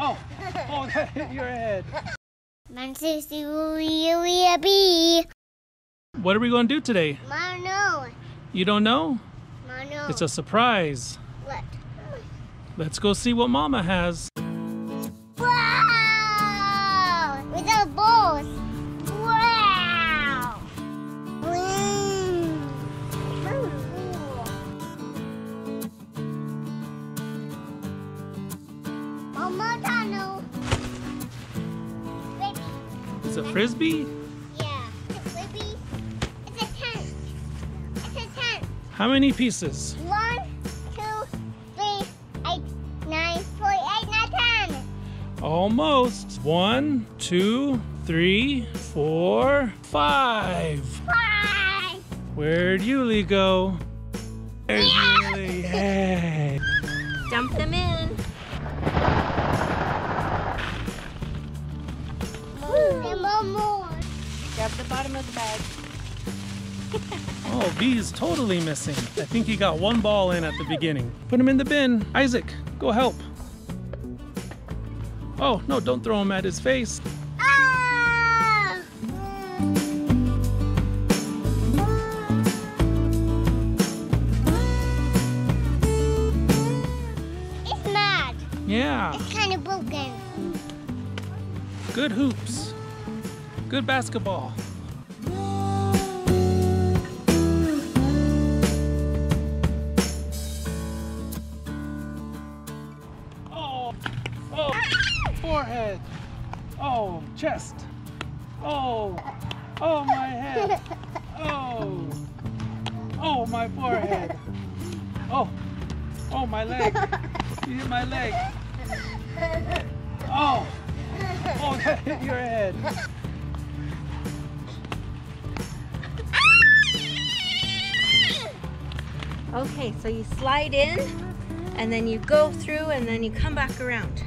Oh, oh, that hit your head. Manchester a B. What are we going to do today? I don't know. You don't know? Mano. It's a surprise. What? Let's go see what Mama has. Mama tunnel. Baby. It's a frisbee? Yeah. It's a baby. It's a tent. It's a tent. How many pieces? One, two, three, eight, nine, forty-eight, nine, ten. Almost. One, two, three, four, five. Five. Where'd Uly go? There's Uly. Hey. Dump them in. One more. Grab the bottom of the bag. Oh, B's totally missing. I think he got one ball in at the beginning. Put him in the bin. Isaac, go help. Oh, no, don't throw him at his face. Ah! It's mad. Yeah, It's kind of broken. good hoops. Good basketball. Oh, oh, forehead. Oh, chest. Oh, oh, my head. Oh, oh, my forehead. Oh, oh, my leg. You hit my leg. Oh, oh, that hit your head. Okay, so you slide in and then you go through and then you come back around.